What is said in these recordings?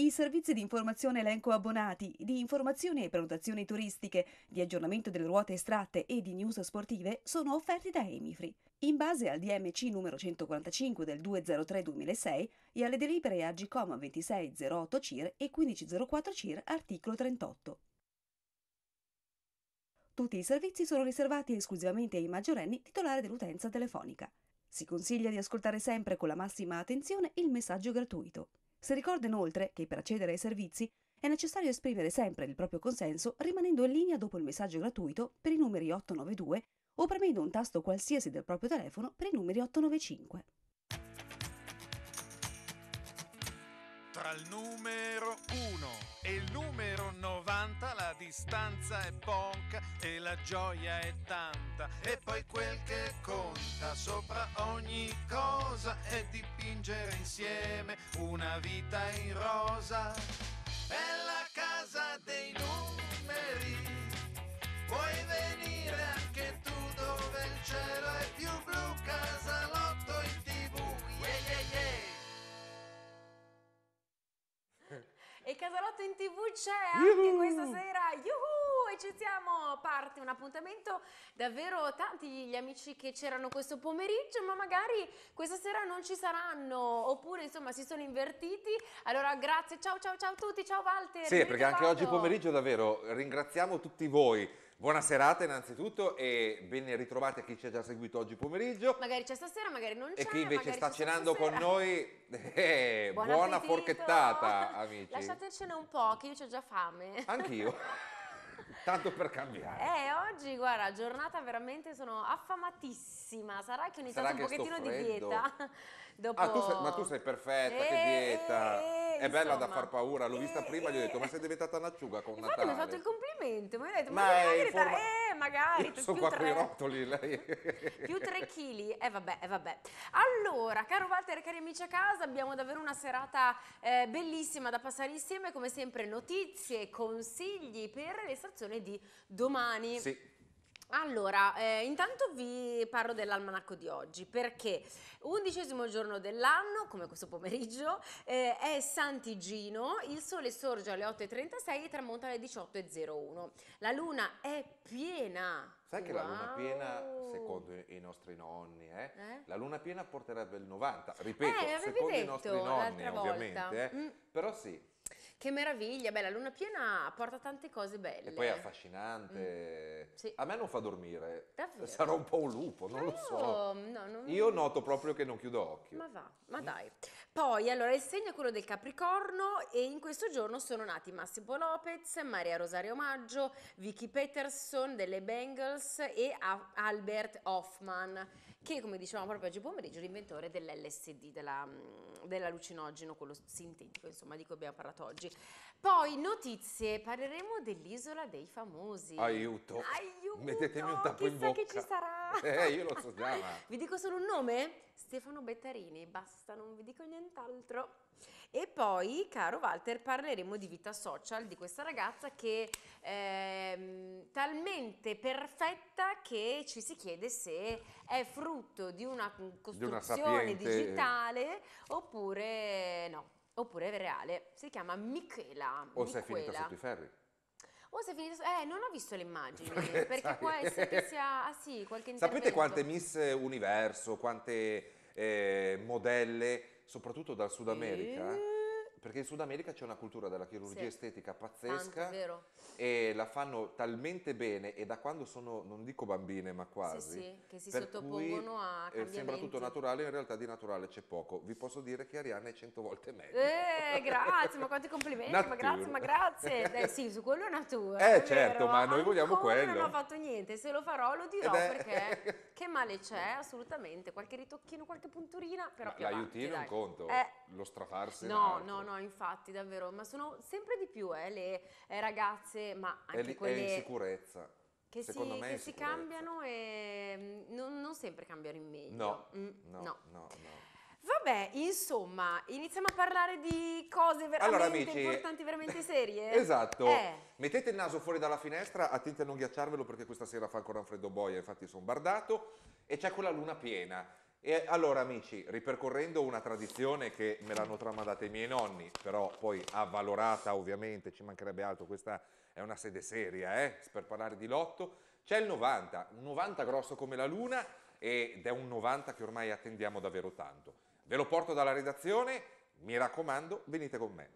I servizi di informazione elenco abbonati, di informazioni e prenotazioni turistiche, di aggiornamento delle ruote estratte e di news sportive sono offerti da Emifree. In base al DMC numero 145 del 203-2006 e alle delibere AGCOM 2608 CIR e 1504 CIR articolo 38. Tutti i servizi sono riservati esclusivamente ai maggiorenni titolari dell'utenza telefonica. Si consiglia di ascoltare sempre con la massima attenzione il messaggio gratuito. Si ricorda inoltre che per accedere ai servizi è necessario esprimere sempre il proprio consenso rimanendo in linea dopo il messaggio gratuito per i numeri 892 o premendo un tasto qualsiasi del proprio telefono per i numeri 895. Tra il numero 1 e il numero 90 la distanza è poca e la gioia è tanta. E poi quel che conta sopra ogni cosa è dipingere insieme una vita in rosa. È la casa dei numeri. Puoi venire anche tu dove il cielo è più blu, Casalotto in tv c'è anche questa sera, yuhu! E ci siamo, parte un appuntamento davvero tanti gli amici che c'erano questo pomeriggio, ma magari questa sera non ci saranno, oppure insomma si sono invertiti. Allora grazie, ciao ciao ciao a tutti, ciao Walter. Sì, perché anche oggi pomeriggio davvero ringraziamo tutti voi. Buona serata innanzitutto e ben ritrovati a chi ci ha già seguito oggi pomeriggio Magari c'è stasera, magari non c'è. e chi invece sta cenando con noi. eh, Buon buona appetito. forchettata, amici. Lasciatecene un po', che io ho già fame. Anch'io. Tanto per cambiare. Eh, oggi guarda, giornata veramente sono affamatissima. Sarà che ho iniziato Sarà un che pochettino di dieta. Dopo... Ah, tu sei- ma tu sei perfetta, che Eh, dieta. eh, È bella da far paura, l'ho vista prima, gli ho detto, ma eh. sei diventata un'acciuga con Infatti mi Natale. hai fatto il complimento, mi hai detto, ma, Ma è in forma- magari, sono qua con i tre. rotoli, lei. più 3 kg, e vabbè, e vabbè. Allora, caro Walter e cari amici a casa, abbiamo davvero una serata eh, bellissima da passare insieme, come sempre notizie, consigli per l'estrazione di domani. Sì, Allora, eh, intanto vi parlo dell'almanacco di oggi perché undicesimo giorno dell'anno, come questo pomeriggio, eh, è Sant'Igino, il sole sorge alle 8.36 e tramonta alle 18.01. La luna è piena. sai che la luna piena, Wow. secondo i nostri nonni, eh, Eh? la luna piena porterebbe il 90. Ripeto, Eh, secondo i nostri nonni, ovviamente. eh. Mm. Però sì, Che meraviglia, beh, la luna piena porta tante cose belle. e poi è affascinante. Mm. Sì. A me non fa dormire. Davvero? Sarò un po' un lupo, non lo Ma so. io- no, non- Io noto proprio che non chiudo occhio. Ma va, ma dai. Poi, allora, il segno è quello del Capricorno e in questo giorno sono nati Massimo Lopez, Maria Rosario Maggio, Vicky Peterson delle Bengals e Albert Hoffman, che come dicevamo proprio oggi pomeriggio è l'inventore dell'LSD, della, mm, dell'allucinogeno, quello sintetico, insomma, di cui abbiamo parlato oggi. Poi, notizie, parleremo dell'isola dei famosi. Aiuto. Aiuto! Mettetemi un tappo in bocca. chi ci sarà. Eh, io lo so già. Vi dico solo un nome? Stefano Bettarini, basta, non vi dico nient'altro. E poi, caro Walter, parleremo di vita social, di questa ragazza che è mm, talmente perfetta che ci si chiede se è frutto di una costruzione sapiente- digitale oppure no, oppure è reale. Si chiama Michela. O sei finita Miquela. sotto i ferri. O se è finita... Eh, non ho visto le immagini, Perché, perché, può essere che sia... Ah sì, qualche intervento. Sapete quante Miss Universo, quante eh, modelle, soprattutto dal Sud America? Eh, Perché in Sud America c'è una cultura della chirurgia Sì. estetica Tanto, pazzesca vero? e la fanno talmente bene e da quando sono, non dico bambine, ma quasi. Sì, sì, che si sottopongono cui, a eh, Sembra cambiamenti. tutto naturale, in realtà di naturale c'è poco. Vi posso dire che Arianna è cento volte meglio. Eh, grazie, ma quanti complimenti, ma grazie, ma grazie. Eh, sì, su quello è natura. Eh, è certo, vero. ma noi vogliamo Ancora quello. non ho fatto niente, se lo farò lo dirò Ed è- perché che male c'è, assolutamente. Qualche ritocchino, qualche punturina, però Ma più avanti, l'aiutino è un conto, Eh, lo strafarsi è un No, altro. no, no, infatti, davvero, ma sono sempre di più eh, le eh, ragazze, ma È, anche è quelle insicurezza. che, Secondo si, me è che si cambiano e mm, non, non sempre cambiano in meglio. No, Mm, no, no, no. Vabbè, insomma, iniziamo a parlare di cose veramente Allora, amici, importanti, veramente serie. Esatto. Eh, Mettete il naso fuori dalla finestra, attenti a non ghiacciarvelo perché questa sera fa ancora un freddo boia, infatti sono bardato. E c'è quella luna piena. E allora amici, ripercorrendo una tradizione che me l'hanno tramandata i miei nonni, però poi avvalorata ovviamente, ci mancherebbe altro, questa è una sede seria eh, per parlare di lotto, c'è il 90, un 90 grosso come la luna ed è un 90 che ormai attendiamo davvero tanto. Ve lo porto dalla redazione, mi raccomando, venite con me.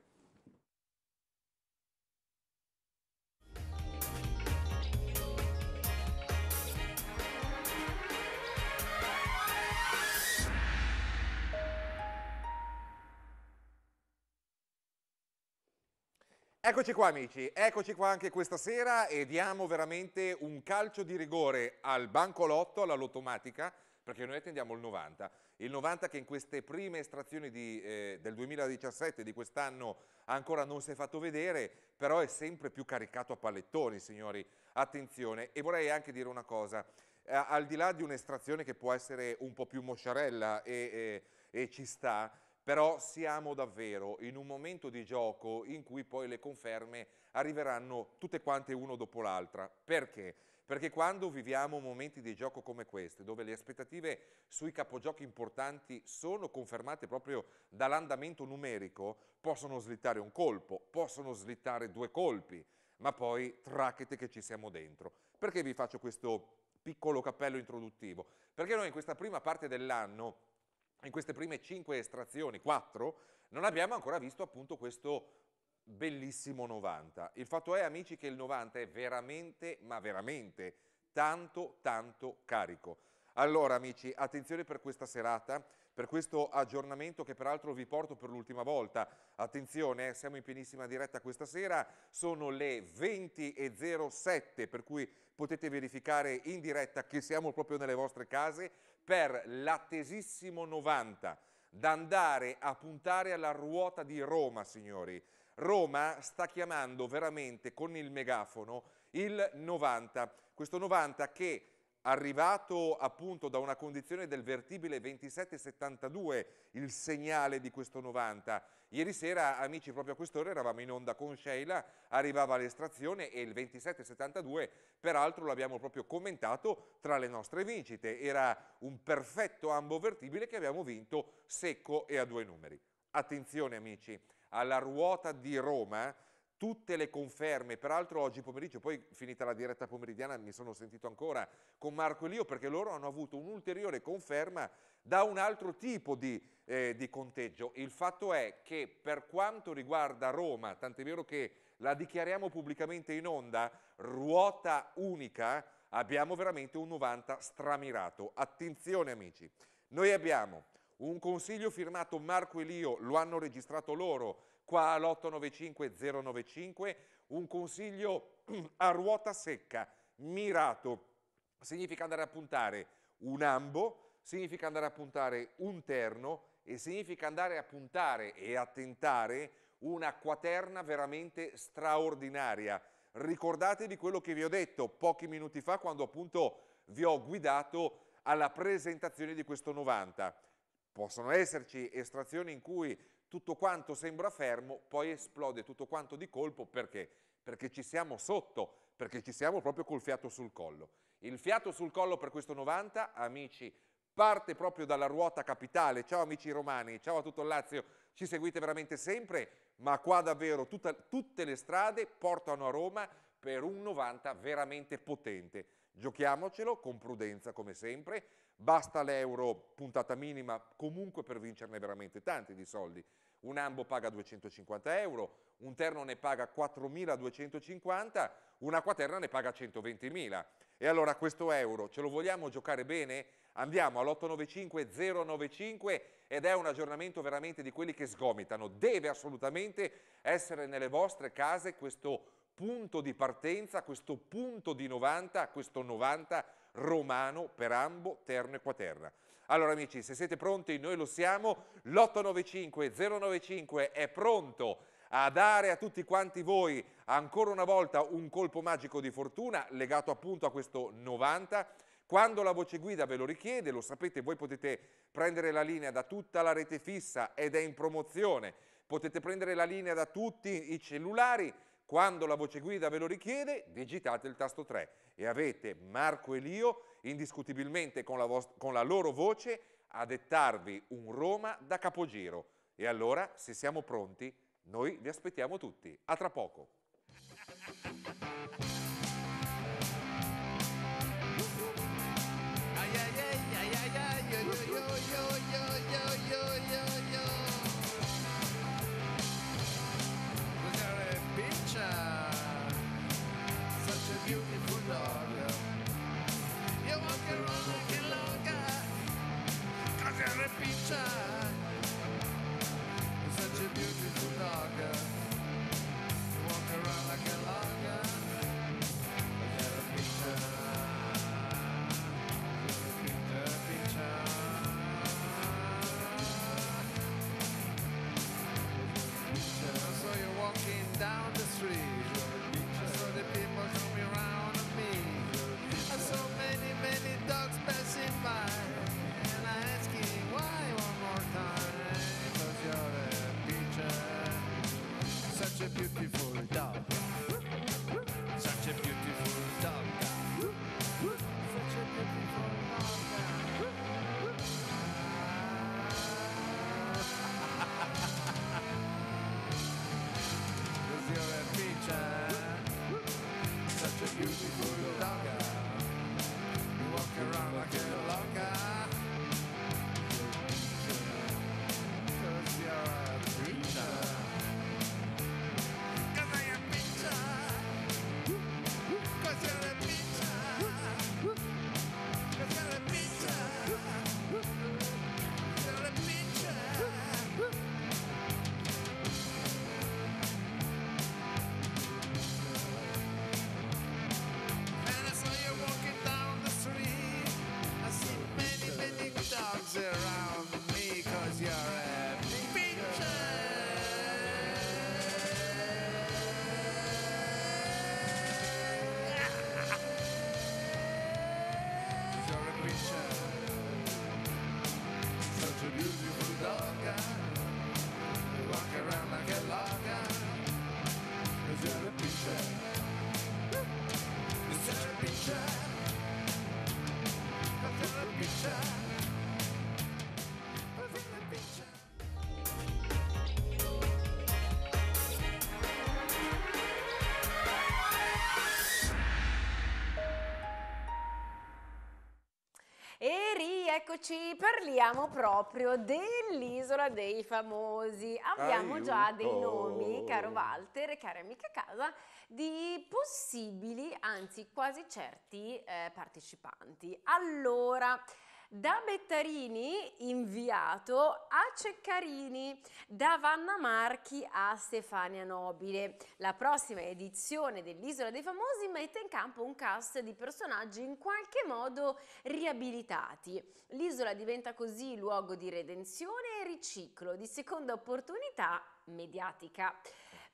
Eccoci qua amici, eccoci qua anche questa sera e diamo veramente un calcio di rigore al banco lotto, alla lottomatica, perché noi attendiamo il 90. Il 90 che in queste prime estrazioni di, eh, del 2017, di quest'anno, ancora non si è fatto vedere, però è sempre più caricato a pallettoni, signori. Attenzione, e vorrei anche dire una cosa, eh, al di là di un'estrazione che può essere un po' più mosciarella e, e, e ci sta, però siamo davvero in un momento di gioco in cui poi le conferme arriveranno tutte quante uno dopo l'altra. Perché? Perché quando viviamo momenti di gioco come questi, dove le aspettative sui capogiochi importanti sono confermate proprio dall'andamento numerico, possono slittare un colpo, possono slittare due colpi, ma poi tracchete che ci siamo dentro. Perché vi faccio questo piccolo cappello introduttivo? Perché noi in questa prima parte dell'anno in queste prime cinque estrazioni, quattro, non abbiamo ancora visto appunto questo bellissimo 90. Il fatto è, amici, che il 90 è veramente, ma veramente, tanto, tanto carico. Allora, amici, attenzione per questa serata, per questo aggiornamento che peraltro vi porto per l'ultima volta. Attenzione, eh, siamo in pienissima diretta questa sera, sono le 20.07, per cui potete verificare in diretta che siamo proprio nelle vostre case per l'attesissimo 90 da andare a puntare alla ruota di Roma, signori. Roma sta chiamando veramente con il megafono il 90, questo 90 che arrivato appunto da una condizione del vertibile 27,72 il segnale di questo 90. Ieri sera, amici, proprio a quest'ora eravamo in onda con Sheila, arrivava l'estrazione e il 27,72 peraltro l'abbiamo proprio commentato tra le nostre vincite. Era un perfetto ambo vertibile che abbiamo vinto secco e a due numeri. Attenzione amici, alla ruota di Roma tutte le conferme, peraltro oggi pomeriggio, poi finita la diretta pomeridiana mi sono sentito ancora con Marco e Lio perché loro hanno avuto un'ulteriore conferma da un altro tipo di, eh, di conteggio. Il fatto è che per quanto riguarda Roma, tant'è vero che la dichiariamo pubblicamente in onda, ruota unica, abbiamo veramente un 90 stramirato. Attenzione amici, noi abbiamo un consiglio firmato Marco e Lio, lo hanno registrato loro, qua all'895 095 un consiglio a ruota secca, mirato. Significa andare a puntare un ambo, significa andare a puntare un terno e significa andare a puntare e a tentare una quaterna veramente straordinaria. Ricordatevi quello che vi ho detto pochi minuti fa quando appunto vi ho guidato alla presentazione di questo 90. Possono esserci estrazioni in cui tutto quanto sembra fermo, poi esplode tutto quanto di colpo perché? Perché ci siamo sotto, perché ci siamo proprio col fiato sul collo. Il fiato sul collo per questo 90, amici, parte proprio dalla ruota capitale. Ciao amici romani, ciao a tutto il Lazio, ci seguite veramente sempre, ma qua davvero tutta, tutte le strade portano a Roma per un 90 veramente potente. Giochiamocelo con prudenza come sempre, basta l'euro puntata minima comunque per vincerne veramente tanti di soldi un ambo paga 250 euro, un terno ne paga 4.250, una quaterna ne paga 120.000. E allora questo euro ce lo vogliamo giocare bene? Andiamo all'895 095 ed è un aggiornamento veramente di quelli che sgomitano. Deve assolutamente essere nelle vostre case questo punto di partenza, questo punto di 90, questo 90 romano per ambo, terno e quaterna. Allora amici, se siete pronti, noi lo siamo, l'895 095 è pronto a dare a tutti quanti voi ancora una volta un colpo magico di fortuna legato appunto a questo 90. Quando la voce guida ve lo richiede, lo sapete, voi potete prendere la linea da tutta la rete fissa ed è in promozione, potete prendere la linea da tutti i cellulari, quando la voce guida ve lo richiede, digitate il tasto 3 e avete Marco e Lio indiscutibilmente con la, con la loro voce a dettarvi un Roma da capogiro. E allora, se siamo pronti, noi vi aspettiamo tutti. A tra poco. Such rieccoci, parliamo proprio dell'isola dei famosi. Abbiamo già dei Aiuto. nomi, caro Walter e cara amica casa, di possibili, anzi quasi certi eh, partecipanti. Allora, da Bettarini inviato a Ceccarini, da Vanna Marchi a Stefania Nobile. La prossima edizione dell'Isola dei Famosi mette in campo un cast di personaggi in qualche modo riabilitati. L'isola diventa così luogo di redenzione e riciclo, di seconda opportunità mediatica.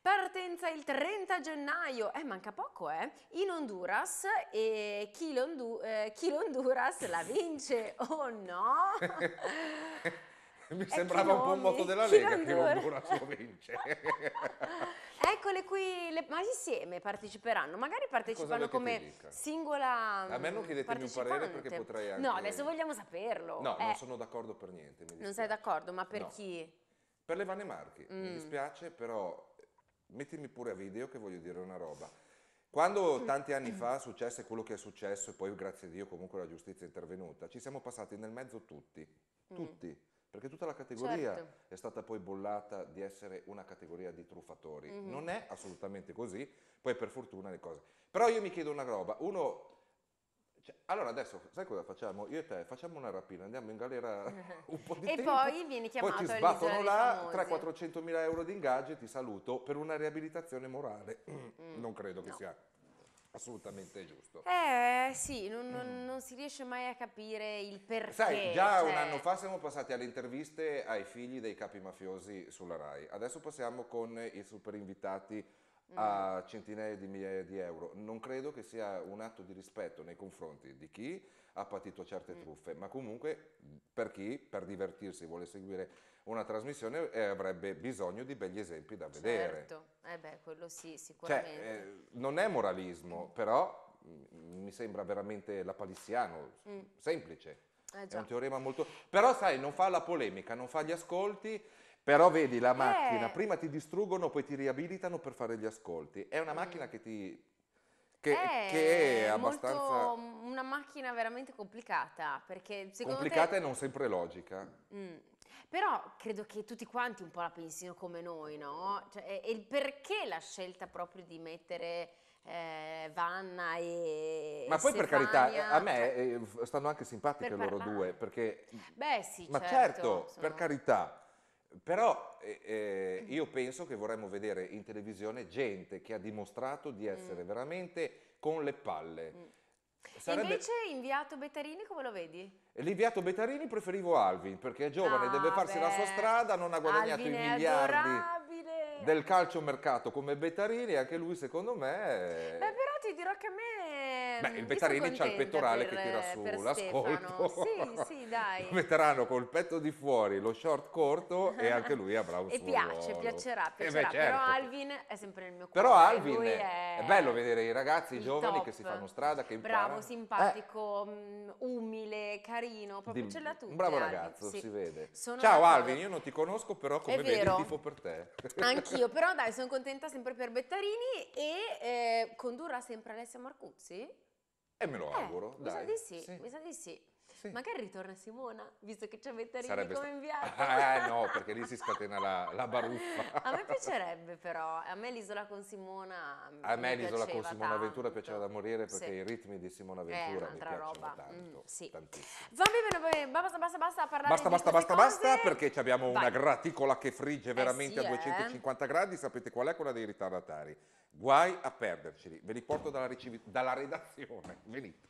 Partenza il 30 gennaio, eh manca poco eh, in Honduras e chi, l'Hondu- eh, chi l'Honduras la vince o no? Mi sembrava un po' un motto della Lega che l'Honduras? lo vince. Eccole qui, le- ma insieme parteciperanno, magari partecipano come singola A me non chiedetemi un parere perché potrei No, anche- adesso vogliamo saperlo. No, Eh, non sono d'accordo per niente. mi non sei d'accordo, ma per No. chi? Per le Vanne Marchi, mi Mm. dispiace, però mettimi pure a video che voglio dire una roba. Quando tanti anni fa successe quello che è successo e poi grazie a Dio comunque la giustizia è intervenuta, ci siamo passati nel mezzo tutti, tutti, perché tutta la categoria Mm. Certo. è stata poi bollata di essere una categoria di truffatori. Mhm. Non è assolutamente così, poi per fortuna le cose. Però io mi chiedo una roba, uno... cioè, allora adesso, sai cosa facciamo? Io e te facciamo una rapina, andiamo in galera un po' di E tempo. poi vieni chiamato Poi ti sbattono là famosi. 300-400 mila euro di ingaggio e ti saluto per una riabilitazione morale. Mm, non credo che no. sia assolutamente giusto. Eh sì, non, non- non si riesce mai a capire il perché. Sai, già un cioè- anno fa siamo passati alle interviste ai figli dei capi mafiosi sulla RAI. Adesso passiamo con i super invitati Mm. A centinaia di migliaia di euro. Non credo che sia un atto di rispetto nei confronti di chi ha patito certe Mm. truffe, ma comunque per chi per divertirsi vuole seguire una trasmissione eh, avrebbe bisogno di begli esempi da vedere. Certo, eh beh, quello sì, Cioè, sicuramente. eh, non è moralismo, però mm, mi sembra veramente lapalissiano, Mm. semplice. Eh È un teorema molto... Però sai, non fa la polemica, non fa gli ascolti, però vedi la macchina, Eh. prima ti distruggono, poi ti riabilitano per fare gli ascolti. È una macchina che ti... Che, è che è abbastanza molto- una macchina veramente complicata perché secondo complicata te e non sempre logica. Mm. Però credo che tutti quanti un po' la pensino come noi, no? Cioè, e- il perché la scelta proprio di mettere eh, Vanna e Ma poi per carità, eh, a me cioè- eh, stanno anche simpatiche loro parlare. due, perché... Beh sì, Ma certo, certo, sono- per carità. Però eh, eh, io penso che vorremmo vedere in televisione gente che ha dimostrato di essere Mm. veramente con le palle. Mm. Sarebbe- Invece inviato Bettarini come lo vedi? L'inviato Bettarini preferivo Alvin perché è giovane, Ah, deve farsi la sua beh. strada, non ha guadagnato Alvin i miliardi adorabile. del calciomercato come Bettarini, anche lui secondo me... Beh, però ti dirò che a me. Beh, mm, il Bettarini c'ha il pettorale per- che tira su l'ascolto. Sì, sì, dai. Lo metteranno col petto di fuori, lo short corto e anche lui avrà un E suo piace, ruolo. piacerà, Eh beh, piacerà. Però certo. Alvin è sempre nel mio cuore. Però Alvin è, è, bello vedere i ragazzi il giovani top. che si fanno strada, che imparano. Bravo, simpatico, mh, umile, carino, proprio Di- ce l'ha tutte. un bravo Alvin, ragazzo, sì. si vede. Sono Ciao. Alvin, io non ti conosco, però come vedi tifo per te. Anch'io, però dai, sono contenta sempre per Bettarini e eh, condurrà sempre Alessia Marcuzzi? E me lo Eh, auguro, mi sa dai. di sì, Sì, mi sa di sì. Sì. Magari ritorna Simona, visto che c'è Bettarini Sarebbe come sta- inviato. Eh no, perché lì si scatena la, la baruffa. A me piacerebbe però, a me l'isola con Simona A me mi l'isola con Simona Ventura tanto. piaceva da morire perché Sì. i ritmi di Simona Ventura mi un'altra piacciono roba, tanto, mm, sì. tantissimo. Va bene, va bene, basta, basta, basta parlare Basta, basta, basta, basta, cose. perché ci abbiamo una Vai. graticola che frigge veramente sì, a eh. 250 gradi, sapete qual è quella dei ritardatari? Guai a perderceli, ve li porto dalla, ricevi- dalla redazione, venite.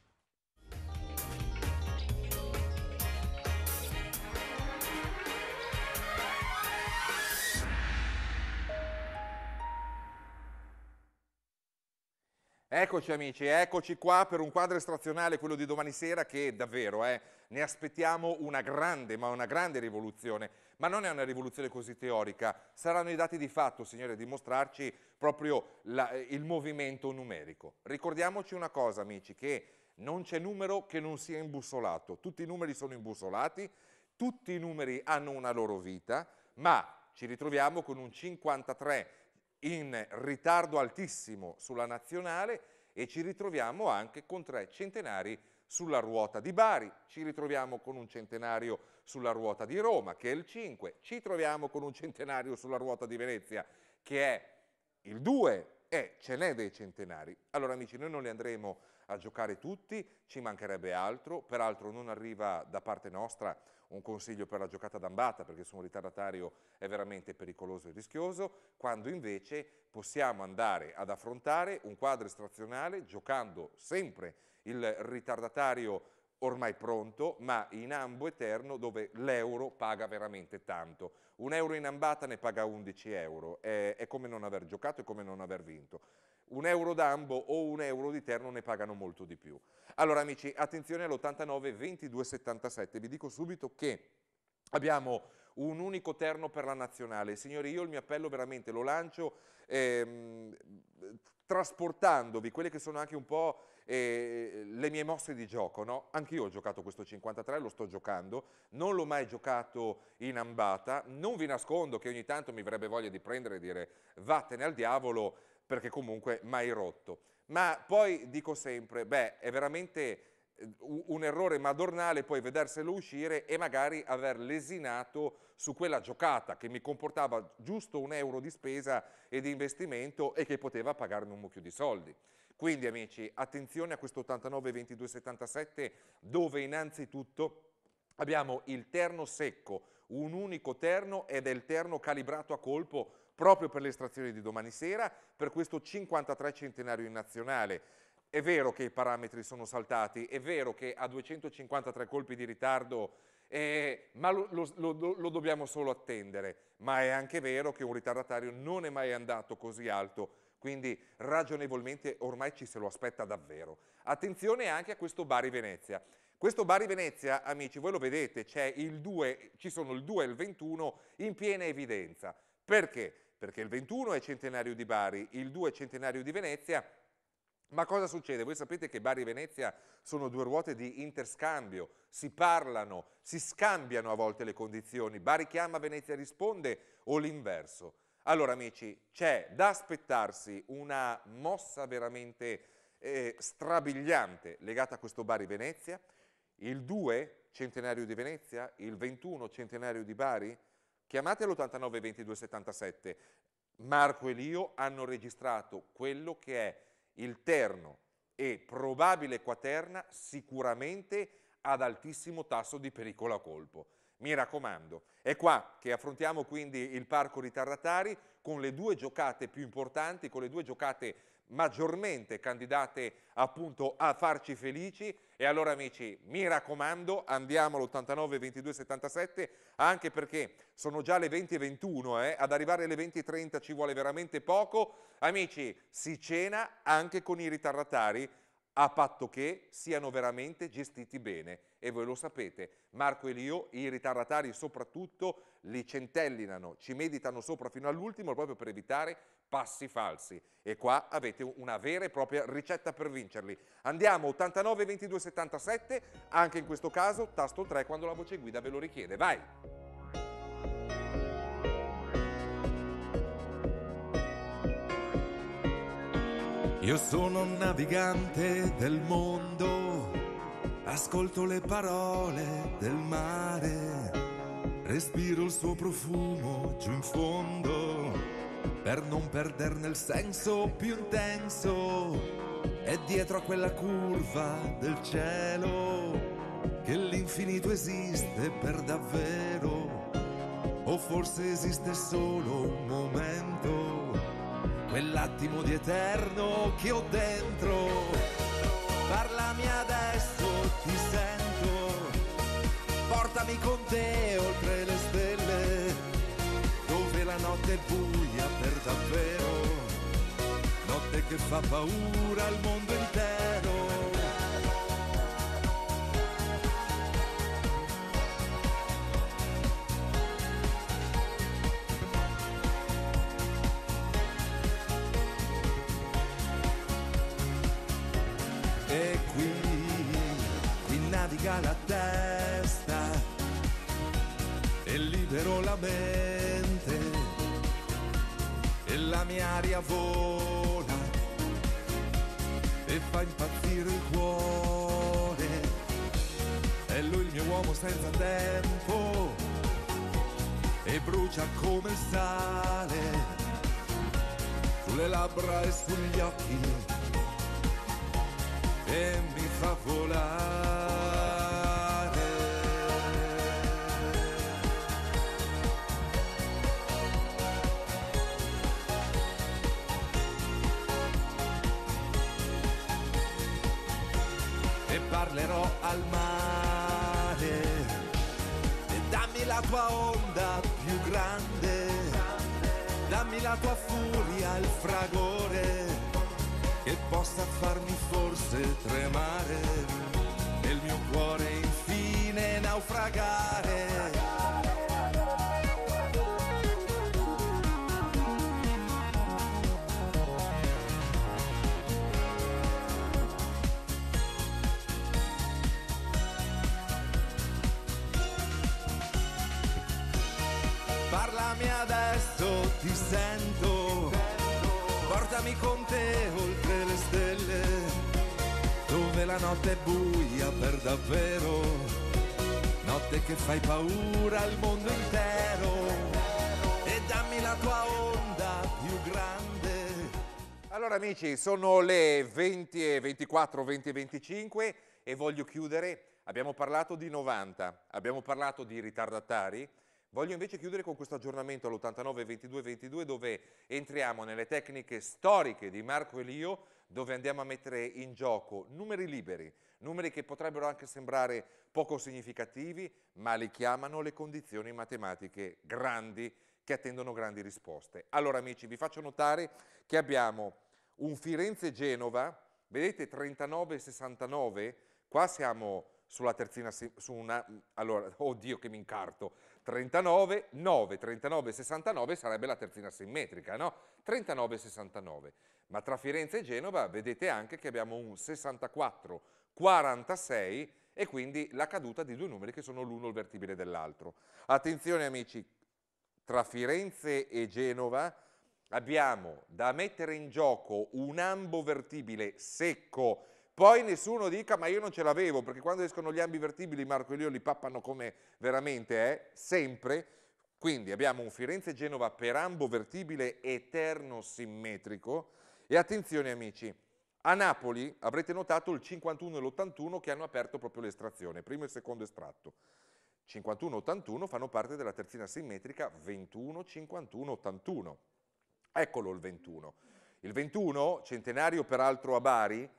Eccoci amici, eccoci qua per un quadro estrazionale, quello di domani sera, che davvero eh, ne aspettiamo una grande, ma una grande rivoluzione. Ma non è una rivoluzione così teorica, saranno i dati di fatto, signore, a dimostrarci proprio la- eh, il movimento numerico. Ricordiamoci una cosa, amici, che non c'è numero che non sia imbussolato, tutti i numeri sono imbussolati, tutti i numeri hanno una loro vita, ma ci ritroviamo con un 53 in ritardo altissimo sulla nazionale e ci ritroviamo anche con tre centenari sulla ruota di Bari, ci ritroviamo con un centenario sulla ruota di Roma, che è il 5, ci troviamo con un centenario sulla ruota di Venezia, che è il 2 e ce n'è dei centenari. Allora amici, noi non li andremo a giocare tutti, ci mancherebbe altro, peraltro non arriva da parte nostra un consiglio per la giocata d'ambata perché su un ritardatario è veramente pericoloso e rischioso, quando invece possiamo andare ad affrontare un quadro estrazionale giocando sempre il ritardatario ormai pronto, ma in ambo eterno dove l'euro paga veramente tanto. Un euro in ambata ne paga 11 euro, è, è come non aver giocato e come non aver vinto. Un euro d'ambo o un euro di terno ne pagano molto di più. Allora amici, attenzione all'89 22 77, vi dico subito che abbiamo un unico terno per la nazionale. Signori, io il mio appello veramente lo lancio ehm, trasportandovi quelle che sono anche un po' eh, le mie mosse di gioco, no? Anch'io ho giocato questo 53, lo sto giocando, non l'ho mai giocato in ambata, non vi nascondo che ogni tanto mi verrebbe voglia di prendere e dire vattene al diavolo perché comunque mai rotto. Ma poi dico sempre, beh, è veramente eh, un errore madornale poi vederselo uscire e magari aver lesinato su quella giocata che mi comportava giusto un euro di spesa e di investimento e che poteva pagarmi un mucchio di soldi. Quindi amici, attenzione a questo 89 22 77 dove innanzitutto abbiamo il terno secco, un unico terno ed è il terno calibrato a colpo proprio per l'estrazione di domani sera, per questo 53 centenario in nazionale. È vero che i parametri sono saltati, è vero che a 253 colpi di ritardo, eh, ma lo, lo- lo- lo dobbiamo solo attendere, ma è anche vero che un ritardatario non è mai andato così alto, quindi ragionevolmente ormai ci se lo aspetta davvero. Attenzione anche a questo Bari Venezia. Questo Bari Venezia, amici, voi lo vedete, c'è il 2, ci sono il 2 e il 21 in piena evidenza. Perché? Perché il 21 è centenario di Bari, il 2 è centenario di Venezia. Ma cosa succede? Voi sapete che Bari e Venezia sono due ruote di interscambio, si parlano, si scambiano a volte le condizioni, Bari chiama, Venezia risponde o l'inverso. Allora amici, c'è da aspettarsi una mossa veramente eh, strabiliante legata a questo Bari Venezia, il 2 centenario di Venezia, il 21 centenario di Bari, chiamate l'89 22 77. Marco e Lio hanno registrato quello che è il terno e probabile quaterna sicuramente ad altissimo tasso di pericolo a colpo. Mi raccomando, è qua che affrontiamo quindi il parco ritardatari con le due giocate più importanti, con le due giocate maggiormente candidate appunto a farci felici. E allora amici mi raccomando andiamo all'89 22 77 anche perché sono già le 20 e 21 eh? ad arrivare alle 20 e 30 ci vuole veramente poco. Amici si cena anche con i ritardatari a patto che siano veramente gestiti bene. E voi lo sapete, Marco e Lio, i ritardatari soprattutto li centellinano, ci meditano sopra fino all'ultimo proprio per evitare passi falsi e qua avete una vera e propria ricetta per vincerli. Andiamo 89 22 77, anche in questo caso tasto 3 quando la voce guida ve lo richiede. Vai! Io sono un navigante del mondo, ascolto le parole del mare, respiro il suo profumo giù in fondo, per non perderne il senso più intenso. È dietro a quella curva del cielo che l'infinito esiste per davvero, o forse esiste solo un momento quell'attimo di eterno che ho dentro. Parlami adesso, ti sento, portami con te oltre la notte è buia per davvero, notte che fa paura al mondo intero. E qui, qui naviga la testa e libero la mente mia aria vola e fa impazzire il cuore è lui il mio uomo senza tempo e brucia come il sale sulle labbra e sugli occhi e mi fa volare. Al mare e dammi la tua onda più grande, dammi la tua furia, il fragore che possa farmi forse tremare il mio cuore infine naufragare. Parlami adesso, ti sento, portami con te oltre le stelle, dove la notte è buia per davvero, notte che fai paura al mondo intero, e dammi la tua onda più grande. Allora amici, sono le 20 e 24, 20 e 25 e voglio chiudere, abbiamo parlato di 90, abbiamo parlato di ritardatari, voglio invece chiudere con questo aggiornamento all'89 22 22 dove entriamo nelle tecniche storiche di Marco Elio, dove andiamo a mettere in gioco numeri liberi, numeri che potrebbero anche sembrare poco significativi, ma li chiamano le condizioni matematiche grandi che attendono grandi risposte. Allora amici, vi faccio notare che abbiamo un Firenze-Genova, vedete 39-69, qua siamo sulla terzina, su una, allora, oddio che mi incarto, 39, 9, 39, 69 sarebbe la terzina simmetrica, no? 39, 69. Ma tra Firenze e Genova vedete anche che abbiamo un 64, 46 e quindi la caduta di due numeri che sono l'uno il vertibile dell'altro. Attenzione amici, tra Firenze e Genova abbiamo da mettere in gioco un ambo vertibile secco, poi nessuno dica ma io non ce l'avevo, perché quando escono gli ambi vertibili Marco e Leo li pappano come veramente è, sempre, quindi abbiamo un Firenze-Genova per ambo vertibile eterno simmetrico e attenzione amici, a Napoli avrete notato il 51 e l'81 che hanno aperto proprio l'estrazione, primo e secondo estratto. 51-81 fanno parte della terzina simmetrica 21-51-81. Eccolo il 21. Il 21, centenario peraltro a Bari,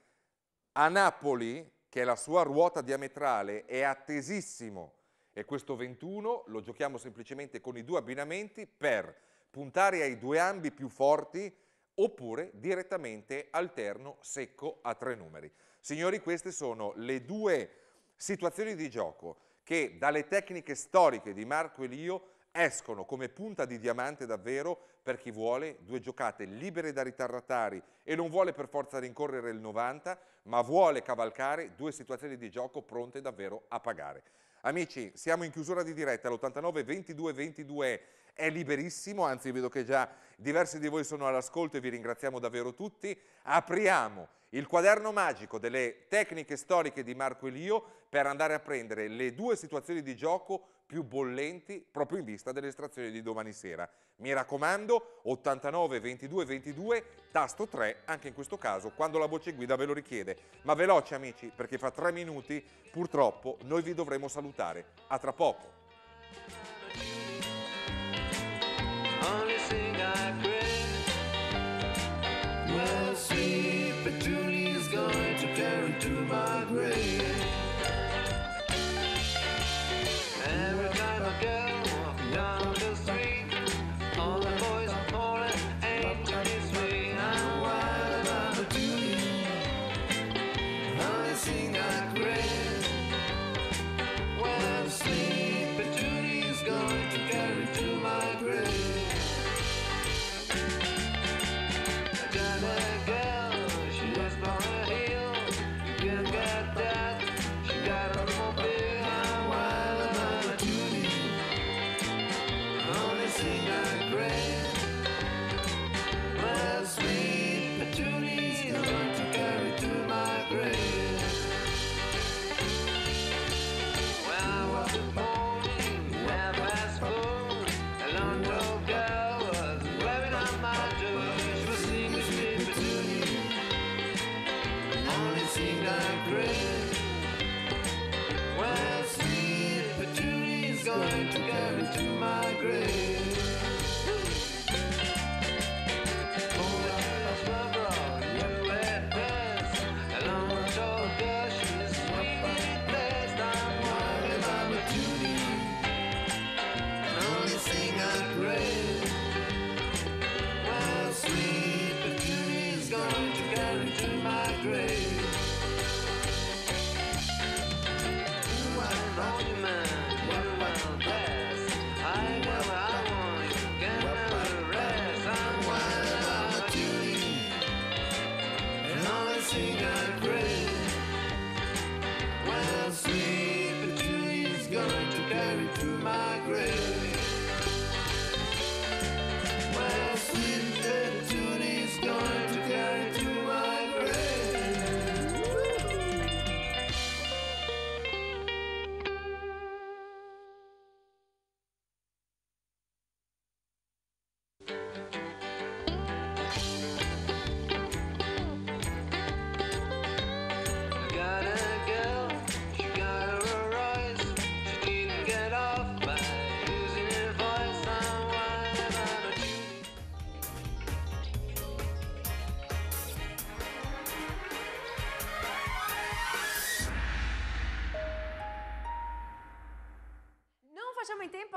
a Napoli, che è la sua ruota diametrale, è attesissimo e questo 21 lo giochiamo semplicemente con i due abbinamenti per puntare ai due ambi più forti oppure direttamente alterno secco a tre numeri. Signori, queste sono le due situazioni di gioco che dalle tecniche storiche di Marco Elio escono come punta di diamante davvero per chi vuole due giocate libere da ritardatari e non vuole per forza rincorrere il 90, ma vuole cavalcare due situazioni di gioco pronte davvero a pagare. Amici, siamo in chiusura di diretta, l'89 22 22 è liberissimo, anzi vedo che già diversi di voi sono all'ascolto e vi ringraziamo davvero tutti. Apriamo il quaderno magico delle tecniche storiche di Marco Elio per andare a prendere le due situazioni di gioco più bollenti proprio in vista delle estrazioni di domani sera. Mi raccomando, 89 22 22, tasto 3, anche in questo caso, quando la voce guida ve lo richiede. Ma veloce amici, perché fra tre minuti purtroppo noi vi dovremo salutare. A tra poco.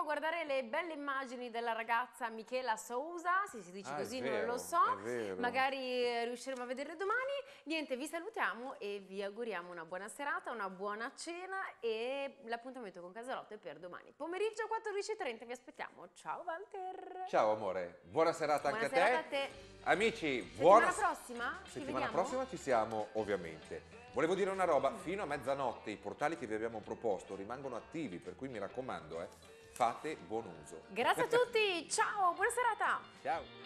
Guardare le belle immagini della ragazza Michela Sousa, se si dice Ah, così vero, non lo so, magari eh, riusciremo a vederle domani. Niente, vi salutiamo e vi auguriamo una buona serata, una buona cena e l'appuntamento con Casalotto è per domani. Pomeriggio 14.30 vi aspettiamo. Ciao Walter! Ciao amore, buona serata Buona anche serata a a te. te. Amici, Settimana buona prossima? Ci Settimana prossima ci siamo, ovviamente. Volevo dire una roba, fino a mezzanotte i portali che vi abbiamo proposto rimangono attivi, per cui mi raccomando, eh, fate buon uso. Grazie a tutti, ciao, buona serata. Ciao.